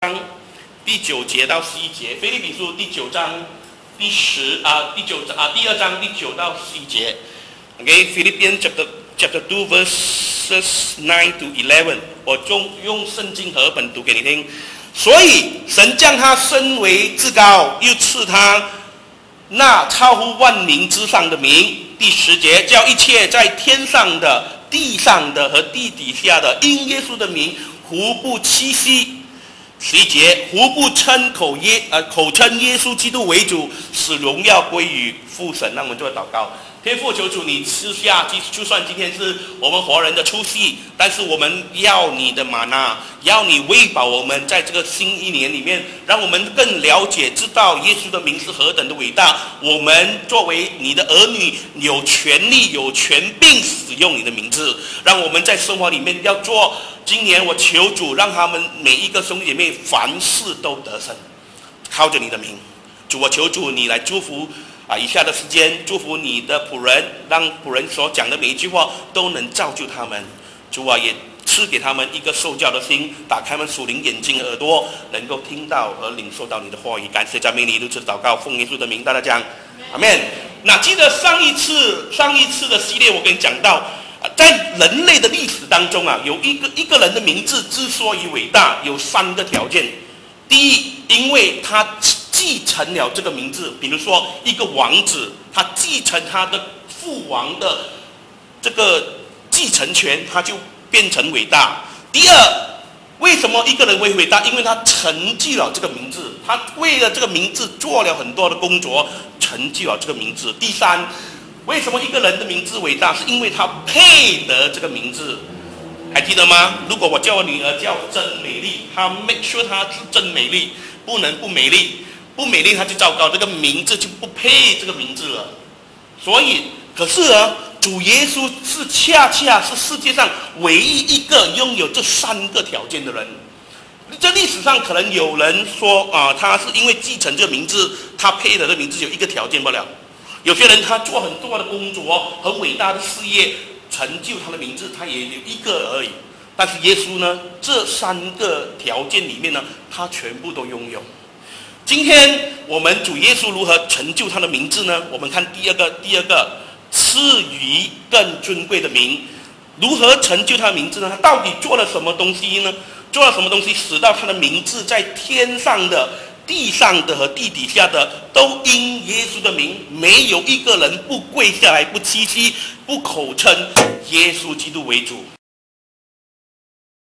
章第九节到十一节，腓立比书第九章第十啊第九章啊第二章第九到十一节。OK，Philippians chapter chapter two verses nine to eleven。我用用圣经和本读给你听。所以神将他升为至高，又赐他那超乎万民之上的名。第十节，叫一切在天上的、地上的和地底下的，因耶稣的名，胡不屈膝。十一节，胡不称口耶呃口称耶稣基督为主，使荣耀归于父神。那我们就会祷告。天父求主，你私下，就就算今天是我们活人的出息，但是我们要你的玛纳，要你喂饱我们，在这个新一年里面，让我们更了解、知道耶稣的名是何等的伟大。我们作为你的儿女，有权利、有权并使用你的名字，让我们在生活里面要做。今年我求主，让他们每一个兄弟姐妹凡事都得胜，靠着你的名，主我求主你来祝福。啊，以下的时间祝福你的仆人，让仆人所讲的每一句话都能造就他们。主啊，也赐给他们一个受教的心，打开们属灵眼睛、耳朵，能够听到和领受到你的话语。感谢赞美你，如此祷告，奉耶稣的名，大家讲阿门。那记得上一次上一次的系列，我跟你讲到，在人类的历史当中啊，有一个一个人的名字之所以伟大，有三个条件。第一，因为他。继承了这个名字，比如说一个王子，他继承他的父王的这个继承权，他就变成伟大。第二，为什么一个人会伟大？因为他成就了这个名字，他为了这个名字做了很多的工作，成就了这个名字。第三，为什么一个人的名字伟大？是因为他配得这个名字，还记得吗？如果我叫我女儿叫真美丽，她 make sure 她是真美丽，不能不美丽。不美丽，她就糟糕，这个名字就不配这个名字了。所以，可是啊，主耶稣是恰恰是世界上唯一一个拥有这三个条件的人。这历史上，可能有人说啊，他是因为继承这个名字，他配的这名字有一个条件不了。有些人他做很多的工作，很伟大的事业，成就他的名字，他也有一个而已。但是耶稣呢，这三个条件里面呢，他全部都拥有。今天我们主耶稣如何成就他的名字呢？我们看第二个，第二个赐予更尊贵的名，如何成就他的名字呢？他到底做了什么东西呢？做了什么东西，使到他的名字在天上的、地上的和地底下的都因耶稣的名，没有一个人不跪下来、不屈膝、不口称耶稣基督为主。